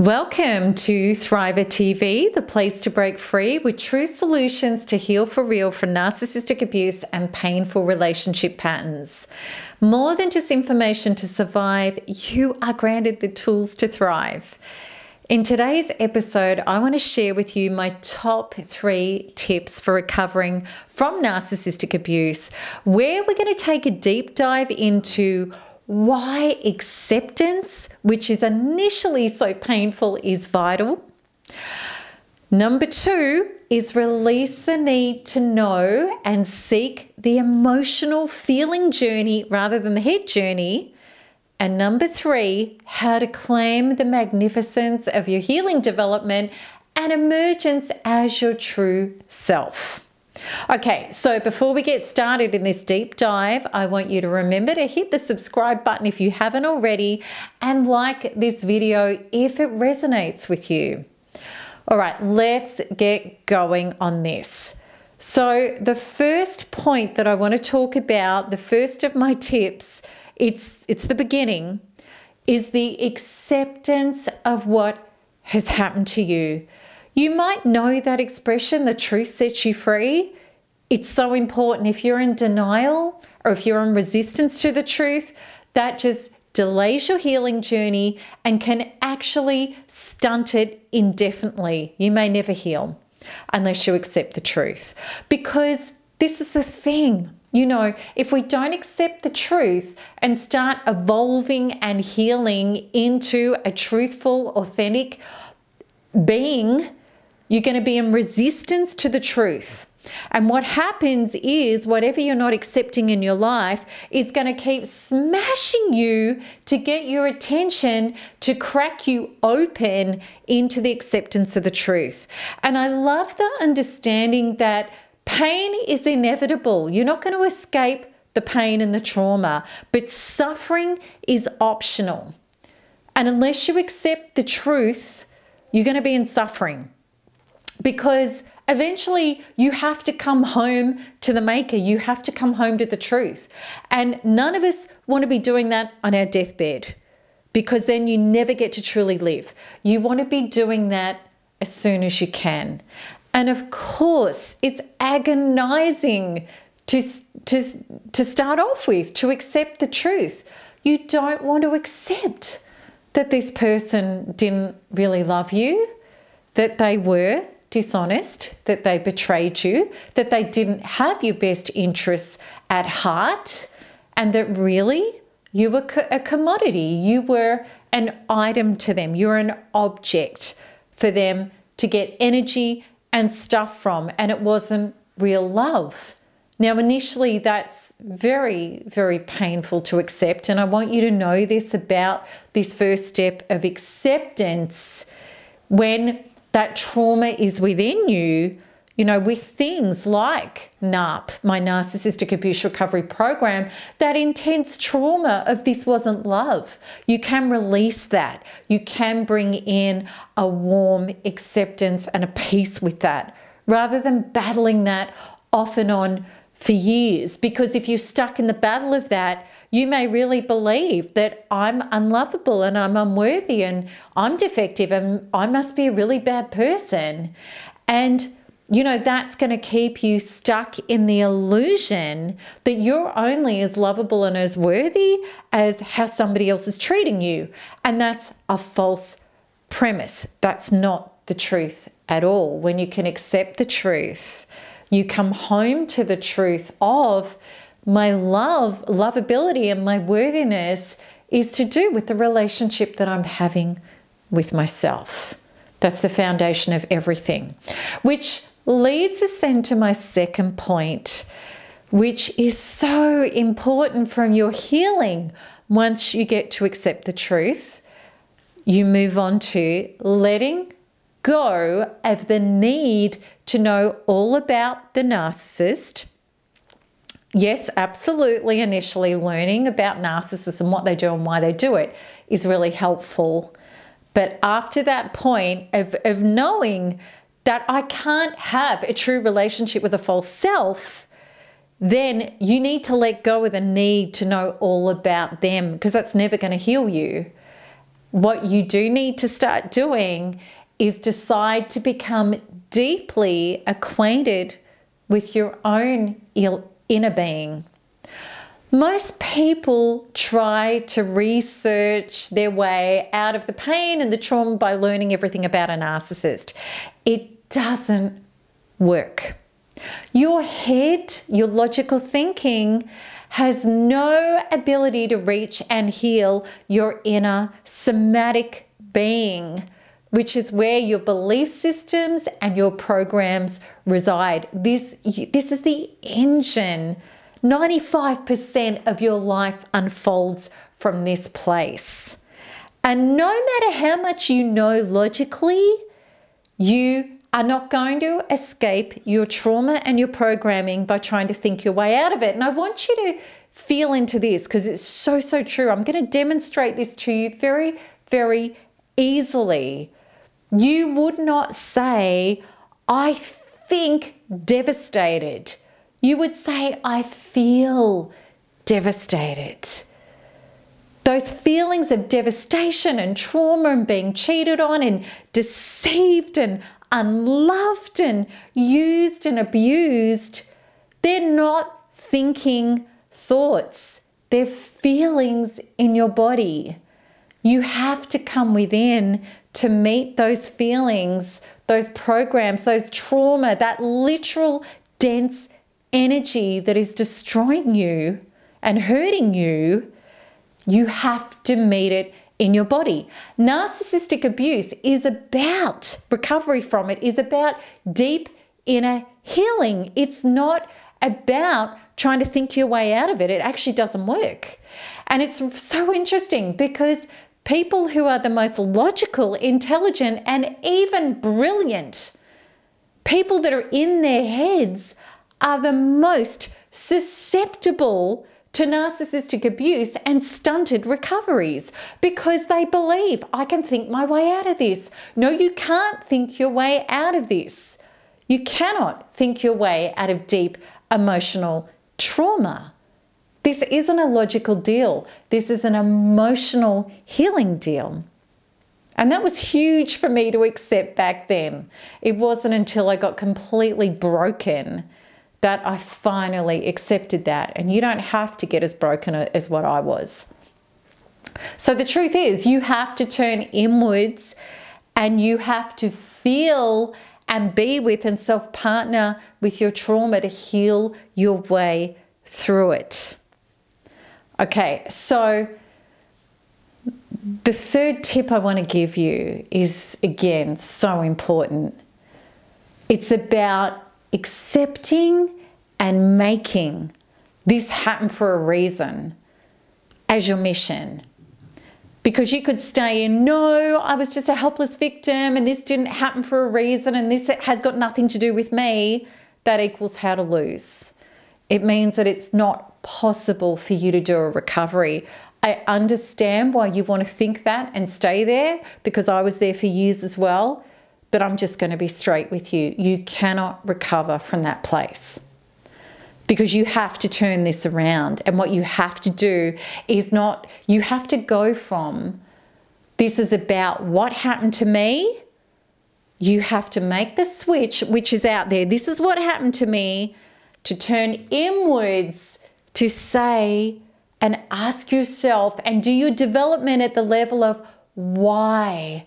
Welcome to Thriver TV, the place to break free with true solutions to heal for real from narcissistic abuse and painful relationship patterns. More than just information to survive, you are granted the tools to thrive. In today's episode, I want to share with you my top three tips for recovering from narcissistic abuse, where we're going to take a deep dive into why acceptance, which is initially so painful, is vital. Number two is release the need to know and seek the emotional feeling journey rather than the head journey. And number three, how to claim the magnificence of your healing development and emergence as your true self. Okay, so before we get started in this deep dive, I want you to remember to hit the subscribe button if you haven't already and like this video if it resonates with you. All right, let's get going on this. So the first point that I want to talk about, the first of my tips, it's it's the beginning, is the acceptance of what has happened to you. You might know that expression, the truth sets you free. It's so important. If you're in denial or if you're in resistance to the truth, that just delays your healing journey and can actually stunt it indefinitely. You may never heal unless you accept the truth. Because this is the thing. You know, if we don't accept the truth and start evolving and healing into a truthful, authentic being, you're going to be in resistance to the truth. And what happens is, whatever you're not accepting in your life is going to keep smashing you to get your attention, to crack you open into the acceptance of the truth. And I love the understanding that pain is inevitable. You're not going to escape the pain and the trauma, but suffering is optional. And unless you accept the truth, you're going to be in suffering because eventually you have to come home to the maker. You have to come home to the truth. And none of us want to be doing that on our deathbed because then you never get to truly live. You want to be doing that as soon as you can. And of course, it's agonizing to, to, to start off with, to accept the truth. You don't want to accept that this person didn't really love you, that they were dishonest, that they betrayed you, that they didn't have your best interests at heart, and that really you were a commodity. You were an item to them. You're an object for them to get energy and stuff from, and it wasn't real love. Now, initially, that's very, very painful to accept, and I want you to know this about this first step of acceptance when that trauma is within you, you know, with things like NARP, my Narcissistic Abuse Recovery Program, that intense trauma of this wasn't love. You can release that. You can bring in a warm acceptance and a peace with that rather than battling that off and on for years. Because if you're stuck in the battle of that, you may really believe that I'm unlovable and I'm unworthy and I'm defective and I must be a really bad person. And you know, that's going to keep you stuck in the illusion that you're only as lovable and as worthy as how somebody else is treating you. And that's a false premise. That's not the truth at all. When you can accept the truth, you come home to the truth of my love, lovability, and my worthiness is to do with the relationship that I'm having with myself. That's the foundation of everything. Which leads us then to my second point, which is so important from your healing once you get to accept the truth. You move on to letting go of the need to know all about the narcissist yes, absolutely, initially learning about narcissism, what they do and why they do it is really helpful. But after that point of, of knowing that I can't have a true relationship with a false self, then you need to let go of the need to know all about them because that's never going to heal you. what you do need to start doing is decide to become deeply acquainted with your own inner being. Most people try to research their way out of the pain and the trauma by learning everything about a narcissist. It doesn't work. Your head, your logical thinking, has no ability to reach and heal your inner somatic being, which is where your belief systems and your programs reside. This, this is the engine 95% of your life unfolds from this place. And no matter how much you know logically, you are not going to escape your trauma and your programming by trying to think your way out of it. And I want you to feel into this because it's so, so true. I'm going to demonstrate this to you very, very easily. You would not say, I think devastated you would say, I feel devastated. Those feelings of devastation and trauma and being cheated on and deceived and unloved and used and abused, they're not thinking thoughts, they're feelings in your body. You have to come within to meet those feelings, those programs, those trauma, that literal dense energy that is destroying you and hurting you, you have to meet it in your body. Narcissistic abuse is about recovery from it, is about deep inner healing. It's not about trying to think your way out of it. It actually doesn't work. And it's so interesting because people who are the most logical, intelligent, and even brilliant, people that are in their heads are the most susceptible to narcissistic abuse and stunted recoveries because they believe I can think my way out of this. No, you can't think your way out of this. You cannot think your way out of deep emotional trauma. This isn't a logical deal. This is an emotional healing deal. And that was huge for me to accept back then. It wasn't until I got completely broken that I finally accepted that. And you don't have to get as broken as what I was. So the truth is, you have to turn inwards and you have to feel and be with and self partner with your trauma to heal your way through it. Okay, so the third tip I want to give you is again so important. It's about accepting and making this happen for a reason as your mission. Because you could stay in, no, I was just a helpless victim and this didn't happen for a reason and this has got nothing to do with me. That equals how to lose. It means that it's not possible for you to do a recovery. I understand why you want to think that and stay there because I was there for years as well. But I'm just going to be straight with you. You cannot recover from that place because you have to turn this around. And what you have to do is not, you have to go from this is about what happened to me. You have to make the switch, which is out there. This is what happened to me, to turn inwards to say and ask yourself and do your development at the level of why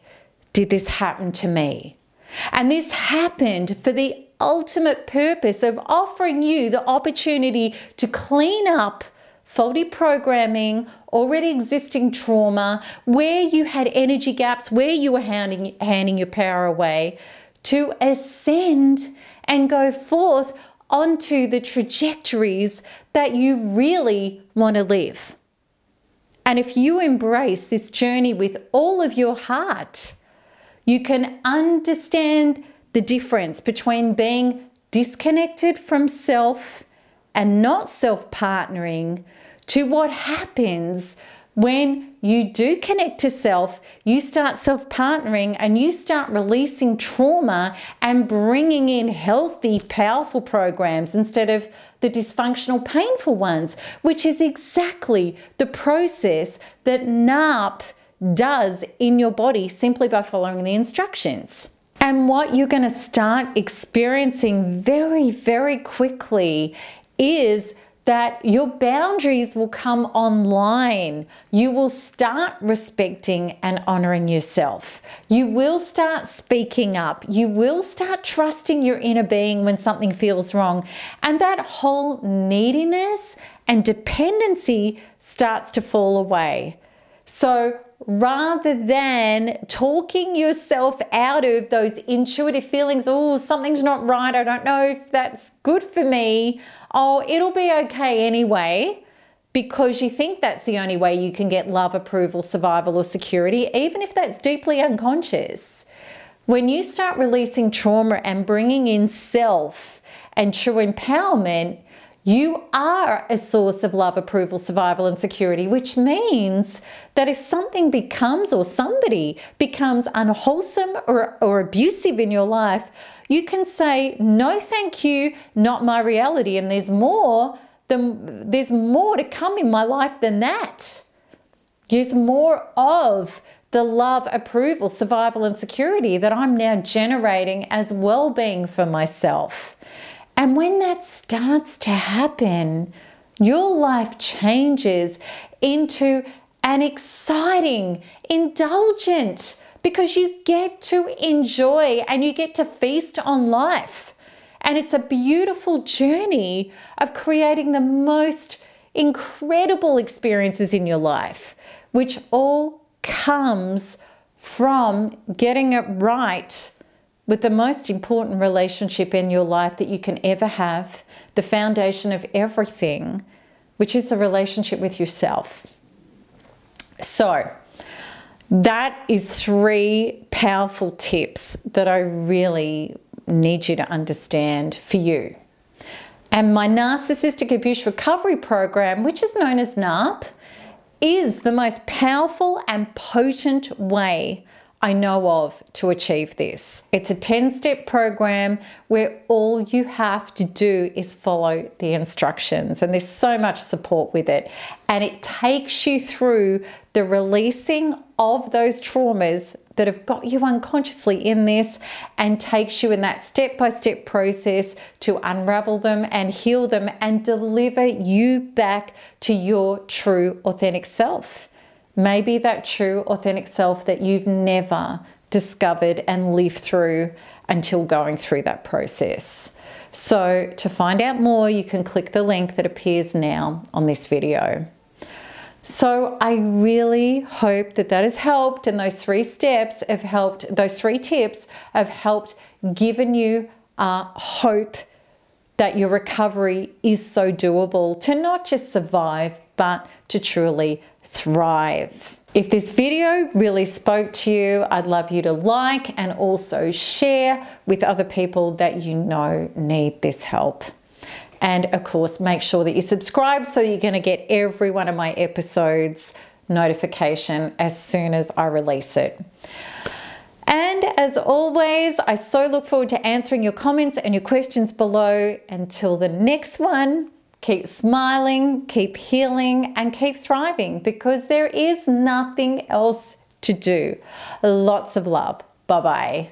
did this happen to me? And this happened for the ultimate purpose of offering you the opportunity to clean up faulty programming, already existing trauma, where you had energy gaps, where you were handing, handing your power away, to ascend and go forth onto the trajectories that you really want to live. And if you embrace this journey with all of your heart, you can understand the difference between being disconnected from self and not self partnering to what happens when you do connect to self, you start self partnering and you start releasing trauma and bringing in healthy, powerful programs instead of the dysfunctional, painful ones, which is exactly the process that NARP does in your body simply by following the instructions. And what you're going to start experiencing very, very quickly is that your boundaries will come online. You will start respecting and honoring yourself. You will start speaking up. You will start trusting your inner being when something feels wrong. And that whole neediness and dependency starts to fall away. So rather than talking yourself out of those intuitive feelings, oh, something's not right, I don't know if that's good for me, oh, it'll be okay anyway, because you think that's the only way you can get love, approval, survival, or security, even if that's deeply unconscious. When you start releasing trauma and bringing in self and true empowerment, you are a source of love, approval, survival, and security, which means that if something becomes or somebody becomes unwholesome or, or abusive in your life, you can say, no, thank you, not my reality. And there's more than, there's more to come in my life than that. There's more of the love, approval, survival, and security that I'm now generating as well being for myself. And when that starts to happen, your life changes into an exciting, indulgent, because you get to enjoy and you get to feast on life. And it's a beautiful journey of creating the most incredible experiences in your life, which all comes from getting it right with the most important relationship in your life that you can ever have, the foundation of everything, which is the relationship with yourself. So, that is three powerful tips that I really need you to understand for you. And my Narcissistic Abuse Recovery Program, which is known as NARP, is the most powerful and potent way I know of to achieve this. It's a 10 step program where all you have to do is follow the instructions, and there's so much support with it. And it takes you through the releasing of those traumas that have got you unconsciously in this and takes you in that step by step process to unravel them and heal them and deliver you back to your true authentic self. Maybe that true, authentic self that you've never discovered and lived through until going through that process. So, to find out more, you can click the link that appears now on this video. So, I really hope that that has helped, and those three steps have helped, those three tips have helped given you uh, hope that your recovery is so doable to not just survive, but to truly thrive. If this video really spoke to you, I'd love you to like and also share with other people that you know need this help. And of course, make sure that you subscribe so you're going to get every one of my episodes notification as soon as I release it. And as always, I so look forward to answering your comments and your questions below. Until the next one, Keep smiling, keep healing, and keep thriving because there is nothing else to do. Lots of love. Bye bye.